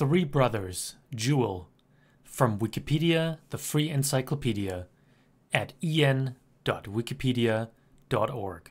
Three Brothers Jewel from Wikipedia, the free encyclopedia, at en.wikipedia.org.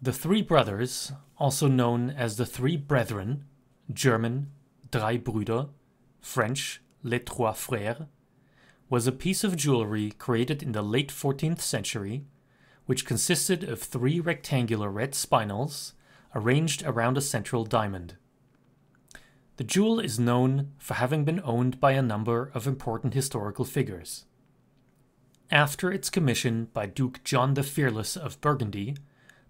The Three Brothers, also known as the Three Brethren, German Drei Brüder, French Les Trois Frères, was a piece of jewelry created in the late 14th century, which consisted of three rectangular red spinels arranged around a central diamond. The jewel is known for having been owned by a number of important historical figures. After its commission by Duke John the Fearless of Burgundy,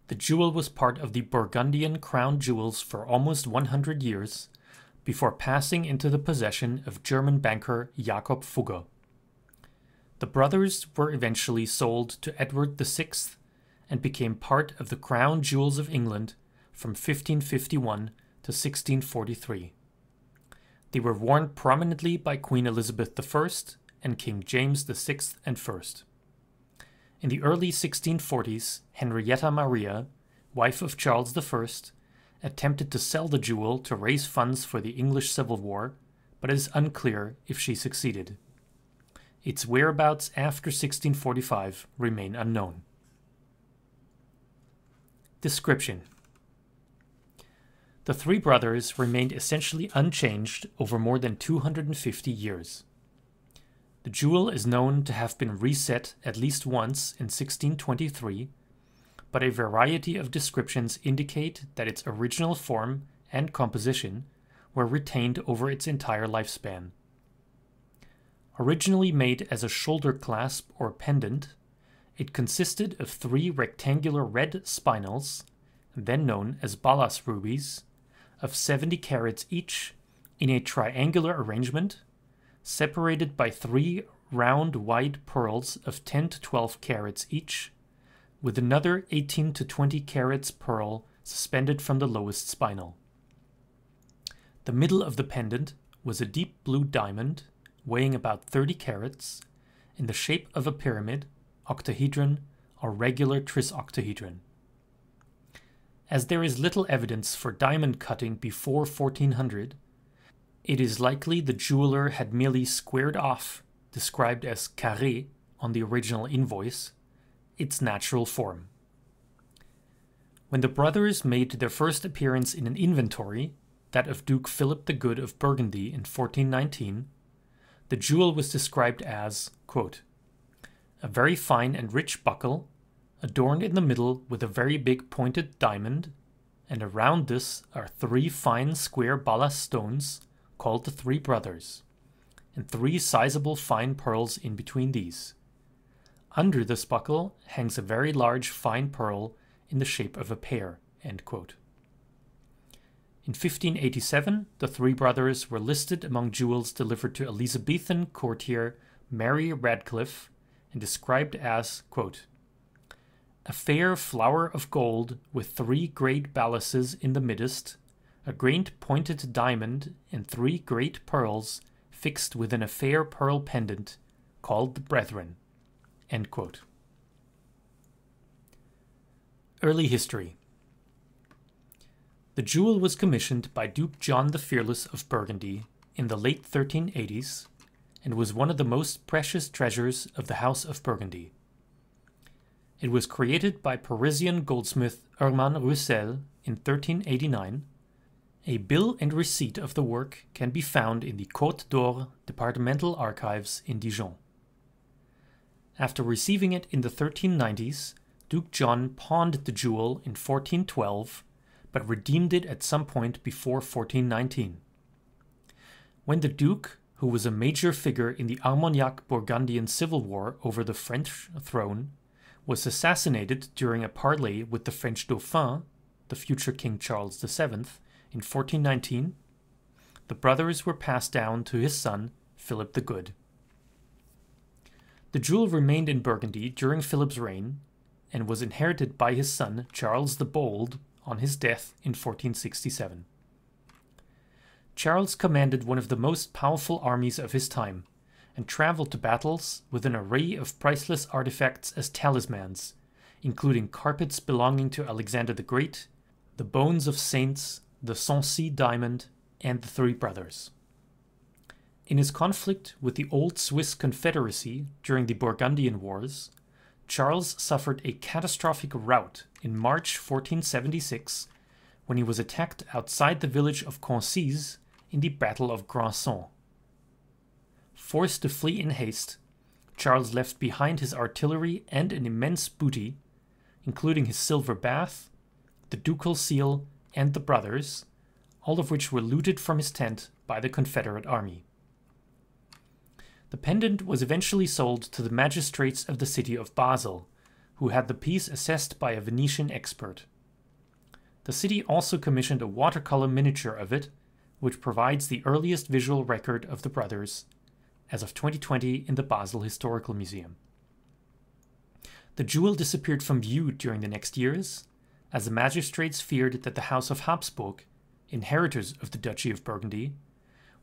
the jewel was part of the Burgundian crown jewels for almost 100 years before passing into the possession of German banker Jakob Fugger. The brothers were eventually sold to Edward VI and became part of the crown jewels of England from 1551 to 1643. They were worn prominently by Queen Elizabeth I and King James VI and I. In the early 1640s, Henrietta Maria, wife of Charles I, attempted to sell the jewel to raise funds for the English Civil War, but it is unclear if she succeeded. Its whereabouts after 1645 remain unknown. Description the three brothers remained essentially unchanged over more than 250 years. The jewel is known to have been reset at least once in 1623, but a variety of descriptions indicate that its original form and composition were retained over its entire lifespan. Originally made as a shoulder clasp or pendant, it consisted of three rectangular red spinels, then known as Balas rubies, of 70 carats each in a triangular arrangement, separated by three round white pearls of 10 to 12 carats each, with another 18 to 20 carats pearl suspended from the lowest spinel. The middle of the pendant was a deep blue diamond weighing about 30 carats in the shape of a pyramid, octahedron, or regular trisoctahedron. As there is little evidence for diamond cutting before 1400, it is likely the jeweler had merely squared off, described as carré on the original invoice, its natural form. When the brothers made their first appearance in an inventory, that of Duke Philip the Good of Burgundy in 1419, the jewel was described as, quote, a very fine and rich buckle adorned in the middle with a very big pointed diamond, and around this are three fine square balas stones called the Three Brothers, and three sizable fine pearls in between these. Under this buckle hangs a very large fine pearl in the shape of a pear. In 1587, the three brothers were listed among jewels delivered to Elizabethan courtier Mary Radcliffe and described as, quote, a fair flower of gold with three great balasses in the midst, a great pointed diamond, and three great pearls fixed within a fair pearl pendant, called the Brethren. Early history The jewel was commissioned by Duke John the Fearless of Burgundy in the late 1380s and was one of the most precious treasures of the House of Burgundy. It was created by Parisian goldsmith Hermann Roussel in 1389. A bill and receipt of the work can be found in the Côte d'Or Departmental Archives in Dijon. After receiving it in the 1390s, Duke John pawned the jewel in 1412, but redeemed it at some point before 1419. When the Duke, who was a major figure in the Armagnac Burgundian civil war over the French throne, was assassinated during a parley with the French Dauphin, the future King Charles VII, in 1419, the brothers were passed down to his son, Philip the Good. The jewel remained in Burgundy during Philip's reign and was inherited by his son, Charles the Bold, on his death in 1467. Charles commanded one of the most powerful armies of his time, and traveled to battles with an array of priceless artifacts as talismans, including carpets belonging to Alexander the Great, the bones of saints, the Sancy diamond, and the Three Brothers. In his conflict with the Old Swiss Confederacy during the Burgundian Wars, Charles suffered a catastrophic rout in March 1476 when he was attacked outside the village of Concise in the Battle of Granson. Forced to flee in haste, Charles left behind his artillery and an immense booty, including his silver bath, the ducal seal, and the brothers, all of which were looted from his tent by the Confederate army. The pendant was eventually sold to the magistrates of the city of Basel, who had the piece assessed by a Venetian expert. The city also commissioned a watercolor miniature of it, which provides the earliest visual record of the brothers, as of 2020 in the Basel Historical Museum. The jewel disappeared from view during the next years, as the magistrates feared that the House of Habsburg, inheritors of the Duchy of Burgundy,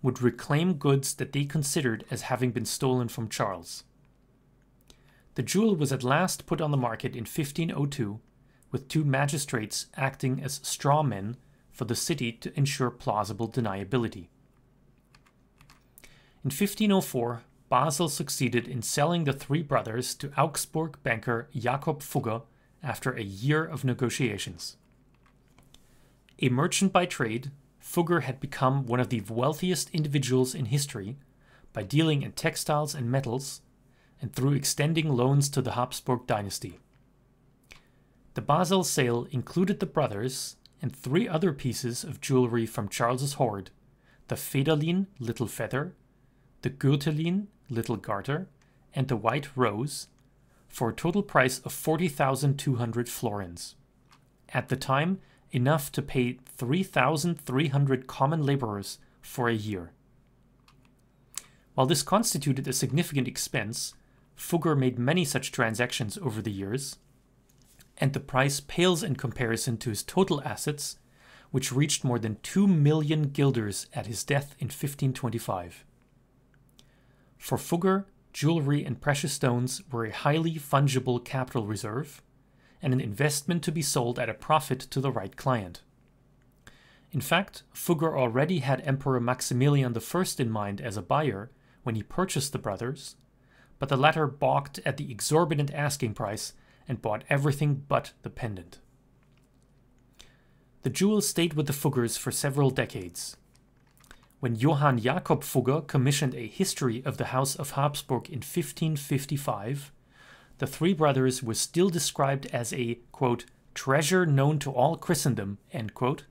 would reclaim goods that they considered as having been stolen from Charles. The jewel was at last put on the market in 1502, with two magistrates acting as straw men for the city to ensure plausible deniability. In 1504, Basel succeeded in selling the three brothers to Augsburg banker Jakob Fugger after a year of negotiations. A merchant by trade, Fugger had become one of the wealthiest individuals in history by dealing in textiles and metals, and through extending loans to the Habsburg dynasty. The Basel sale included the brothers and three other pieces of jewelry from Charles's hoard the Federlin, Little Feather, the Gürtelin, Little Garter, and the White Rose, for a total price of 40,200 florins. At the time, enough to pay 3,300 common laborers for a year. While this constituted a significant expense, Fugger made many such transactions over the years, and the price pales in comparison to his total assets, which reached more than 2 million guilders at his death in 1525. For Fugger, jewelry and precious stones were a highly fungible capital reserve, and an investment to be sold at a profit to the right client. In fact, Fugger already had Emperor Maximilian I in mind as a buyer when he purchased the brothers, but the latter balked at the exorbitant asking price and bought everything but the pendant. The jewel stayed with the Fuggers for several decades. When Johann Jakob Fugger commissioned a history of the House of Habsburg in 1555, the three brothers were still described as a, quote, treasure known to all Christendom, quote,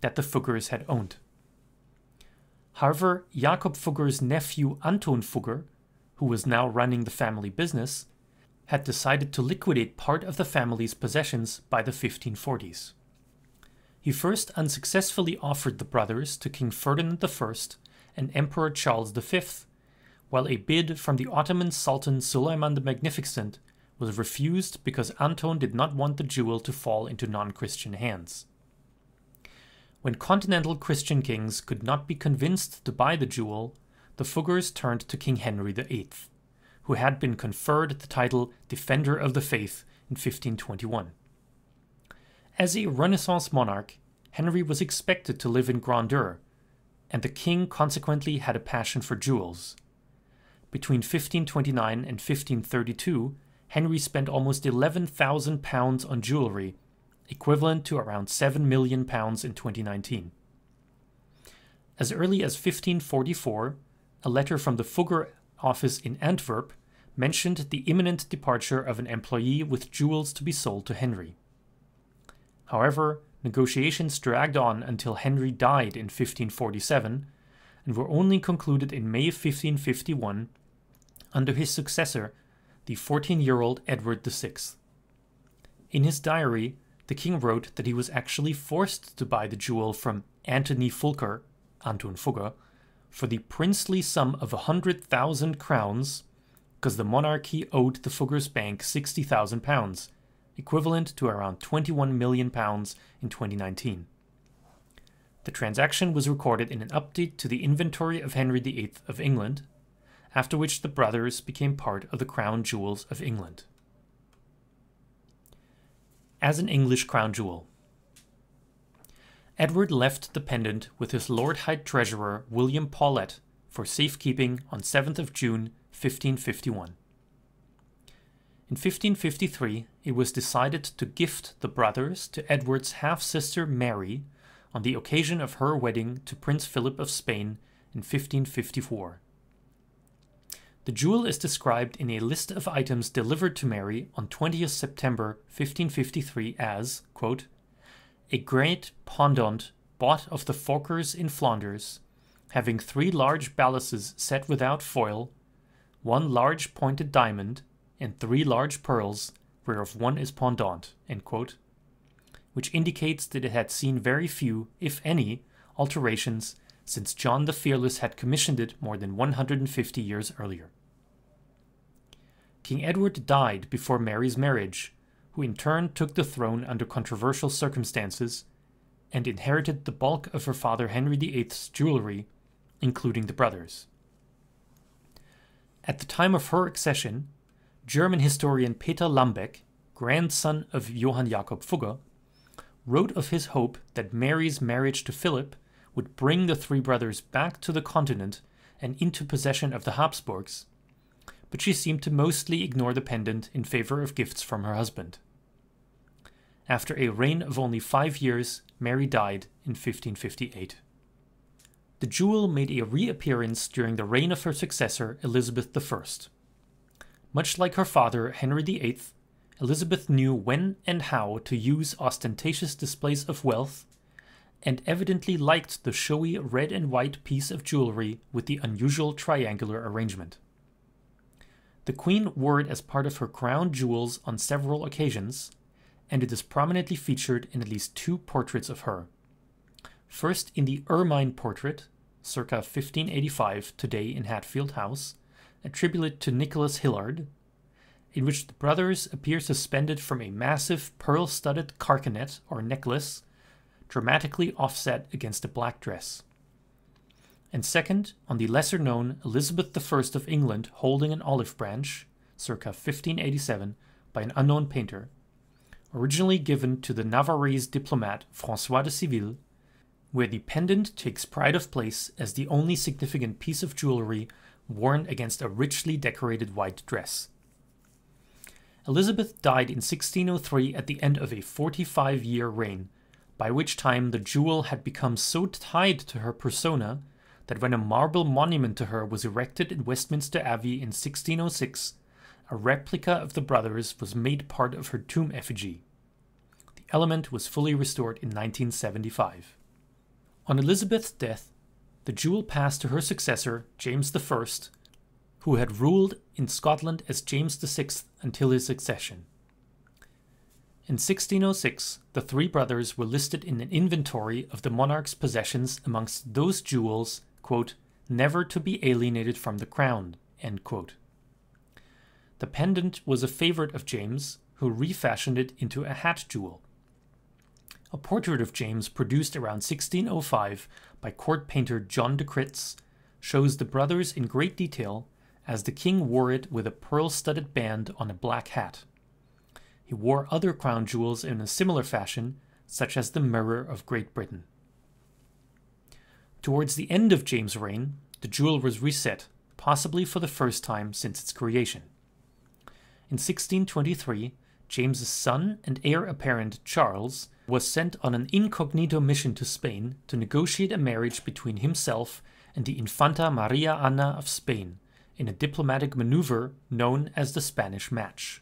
that the Fuggers had owned. However, Jakob Fugger's nephew Anton Fugger, who was now running the family business, had decided to liquidate part of the family's possessions by the 1540s. He first unsuccessfully offered the brothers to King Ferdinand I and Emperor Charles V, while a bid from the Ottoman Sultan Suleiman the Magnificent was refused because Anton did not want the jewel to fall into non Christian hands. When continental Christian kings could not be convinced to buy the jewel, the Fuggers turned to King Henry VIII, who had been conferred the title Defender of the Faith in 1521. As a Renaissance monarch, Henry was expected to live in grandeur, and the king consequently had a passion for jewels. Between 1529 and 1532, Henry spent almost £11,000 on jewellery, equivalent to around £7 million in 2019. As early as 1544, a letter from the Fugger office in Antwerp mentioned the imminent departure of an employee with jewels to be sold to Henry. However, negotiations dragged on until Henry died in 1547 and were only concluded in May 1551 under his successor, the 14 year old Edward VI. In his diary, the king wrote that he was actually forced to buy the jewel from Antony Fulker, Anton Fugger, for the princely sum of a hundred thousand crowns, because the monarchy owed the Fuggers Bank sixty thousand pounds, equivalent to around 21 million pounds in 2019. The transaction was recorded in an update to the inventory of Henry VIII of England, after which the brothers became part of the crown jewels of England. As an English crown jewel. Edward left the pendant with his Lord High Treasurer William Paulet for safekeeping on 7th of June 1551. In 1553, it was decided to gift the brothers to Edward's half sister Mary on the occasion of her wedding to Prince Philip of Spain in 1554. The jewel is described in a list of items delivered to Mary on 20th September 1553 as, quote, a great pendant bought of the Fokkers in Flanders, having three large ballases set without foil, one large pointed diamond, and three large pearls, whereof one is pendant, which indicates that it had seen very few, if any, alterations since John the Fearless had commissioned it more than 150 years earlier. King Edward died before Mary's marriage, who in turn took the throne under controversial circumstances and inherited the bulk of her father Henry VIII's jewelry, including the brothers. At the time of her accession, German historian Peter Lambeck, grandson of Johann Jakob Fugger, wrote of his hope that Mary's marriage to Philip would bring the three brothers back to the continent and into possession of the Habsburgs, but she seemed to mostly ignore the pendant in favor of gifts from her husband. After a reign of only five years, Mary died in 1558. The jewel made a reappearance during the reign of her successor, Elizabeth I. Much like her father, Henry VIII, Elizabeth knew when and how to use ostentatious displays of wealth, and evidently liked the showy red and white piece of jewelry with the unusual triangular arrangement. The Queen wore it as part of her crown jewels on several occasions, and it is prominently featured in at least two portraits of her. First, in the Ermine portrait, circa 1585, today in Hatfield House, attributed to Nicholas Hilliard, in which the brothers appear suspended from a massive pearl studded carcanet or necklace, dramatically offset against a black dress. And second, on the lesser known Elizabeth I of England holding an olive branch, circa 1587, by an unknown painter, originally given to the Navarrese diplomat Francois de Civille, where the pendant takes pride of place as the only significant piece of jewelry worn against a richly decorated white dress. Elizabeth died in 1603 at the end of a 45 year reign, by which time the jewel had become so tied to her persona that when a marble monument to her was erected in Westminster Abbey in 1606, a replica of the brothers was made part of her tomb effigy. The element was fully restored in 1975. On Elizabeth's death, the jewel passed to her successor, James I, who had ruled in Scotland as James VI until his accession. In 1606, the three brothers were listed in an inventory of the monarch's possessions amongst those jewels, quote, never to be alienated from the crown. The pendant was a favorite of James, who refashioned it into a hat jewel. A portrait of James produced around 1605 by court painter John de Critz shows the brothers in great detail as the king wore it with a pearl studded band on a black hat. He wore other crown jewels in a similar fashion, such as the Mirror of Great Britain. Towards the end of James' reign, the jewel was reset, possibly for the first time since its creation. In 1623, James's son and heir apparent Charles was sent on an incognito mission to Spain to negotiate a marriage between himself and the Infanta Maria Ana of Spain in a diplomatic maneuver known as the Spanish Match.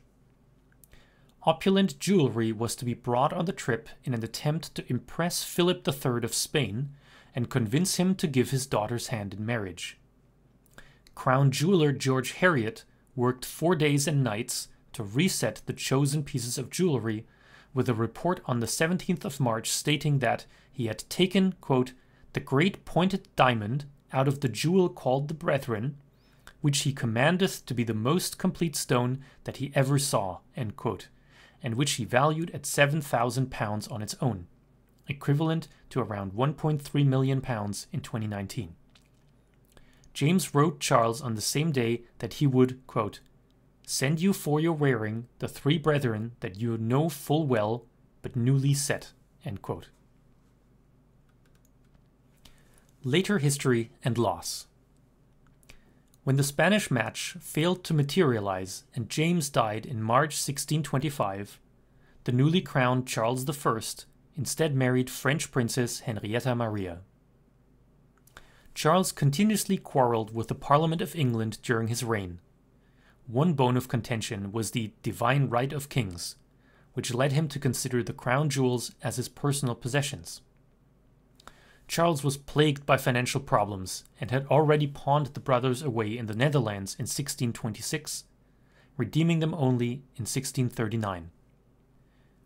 Opulent jewelry was to be brought on the trip in an attempt to impress Philip III of Spain and convince him to give his daughter's hand in marriage. Crown jeweler George Heriot worked four days and nights to reset the chosen pieces of jewelry with a report on the 17th of March stating that he had taken, quote, the great pointed diamond out of the jewel called the Brethren, which he commandeth to be the most complete stone that he ever saw, quote, and which he valued at seven thousand pounds on its own, equivalent to around 1.3 million pounds in 2019. James wrote Charles on the same day that he would, quote, send you for your wearing the three brethren that you know full well, but newly set. Later history and loss. When the Spanish match failed to materialize and James died in March 1625, the newly crowned Charles I instead married French Princess Henrietta Maria. Charles continuously quarreled with the Parliament of England during his reign. One bone of contention was the divine right of kings, which led him to consider the crown jewels as his personal possessions. Charles was plagued by financial problems and had already pawned the brothers away in the Netherlands in 1626, redeeming them only in 1639.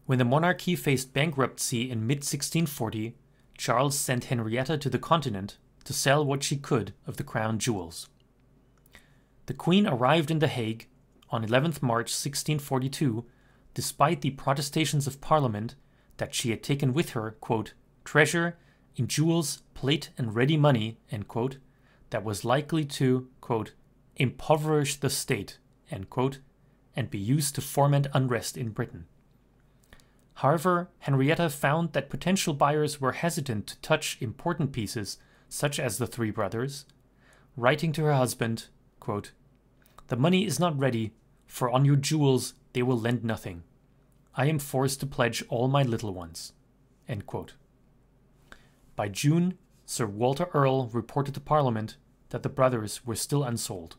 When the monarchy faced bankruptcy in mid 1640, Charles sent Henrietta to the continent to sell what she could of the crown jewels. The Queen arrived in The Hague on 11th March 1642, despite the protestations of Parliament that she had taken with her, quote, treasure in jewels, plate, and ready money, quote, that was likely to, quote, impoverish the state, quote, and be used to foment unrest in Britain. However, Henrietta found that potential buyers were hesitant to touch important pieces, such as the three brothers, writing to her husband, quote, The money is not ready, for on your jewels they will lend nothing. I am forced to pledge all my little ones. By June, Sir Walter Earle reported to Parliament that the brothers were still unsold.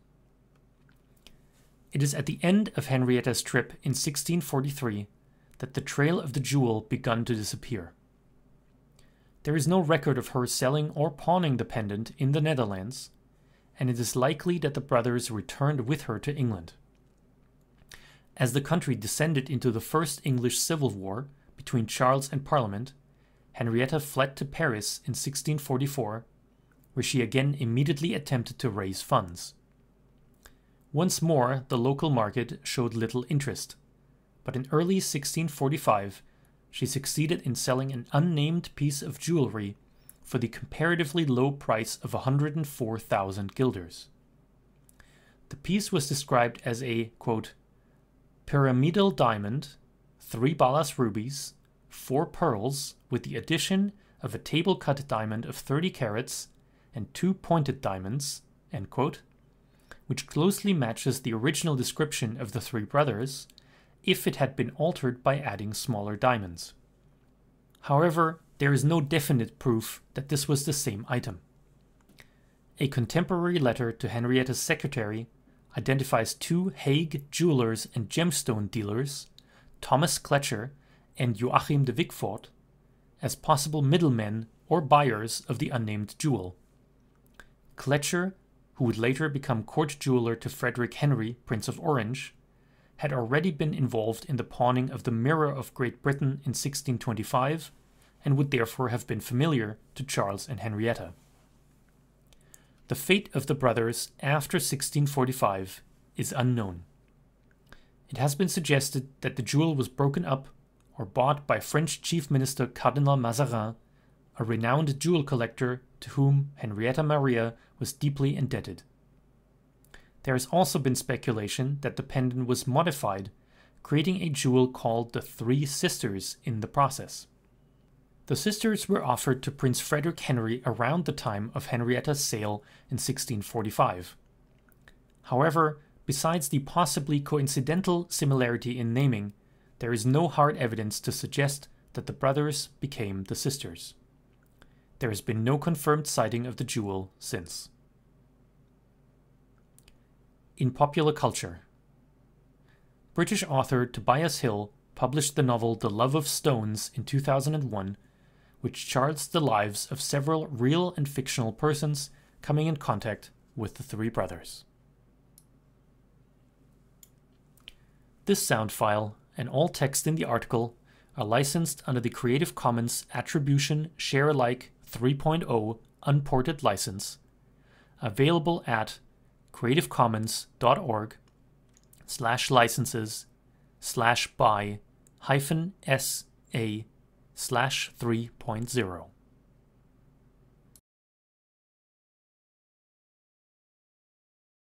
It is at the end of Henrietta's trip in 1643 that the trail of the jewel begun to disappear. There is no record of her selling or pawning the pendant in the Netherlands, and it is likely that the brothers returned with her to England. As the country descended into the First English Civil War between Charles and Parliament, Henrietta fled to Paris in 1644, where she again immediately attempted to raise funds. Once more, the local market showed little interest, but in early 1645, she succeeded in selling an unnamed piece of jewelry for the comparatively low price of 104,000 guilders. The piece was described as a, quote, pyramidal diamond, three balas rubies, four pearls, with the addition of a table cut diamond of 30 carats and two pointed diamonds, quote, which closely matches the original description of the three brothers if it had been altered by adding smaller diamonds. However, there is no definite proof that this was the same item. A contemporary letter to Henrietta's secretary identifies two Hague jewelers and gemstone dealers, Thomas Cletcher and Joachim de Wicquefort, as possible middlemen or buyers of the unnamed jewel. Cletcher, who would later become court jeweler to Frederick Henry, Prince of Orange, had already been involved in the pawning of the Mirror of Great Britain in 1625 and would therefore have been familiar to Charles and Henrietta. The fate of the brothers after 1645 is unknown. It has been suggested that the jewel was broken up or bought by French Chief Minister Cardinal Mazarin, a renowned jewel collector to whom Henrietta Maria was deeply indebted. There has also been speculation that the pendant was modified, creating a jewel called the Three Sisters in the process. The sisters were offered to Prince Frederick Henry around the time of Henrietta's sale in 1645. However, besides the possibly coincidental similarity in naming, there is no hard evidence to suggest that the brothers became the sisters. There has been no confirmed sighting of the jewel since. In popular culture, British author Tobias Hill published the novel The Love of Stones in 2001, which charts the lives of several real and fictional persons coming in contact with the three brothers. This sound file and all text in the article are licensed under the Creative Commons Attribution Share Alike 3.0 Unported License, available at creativecommons.org slash licenses slash by hyphen sa slash 3.0.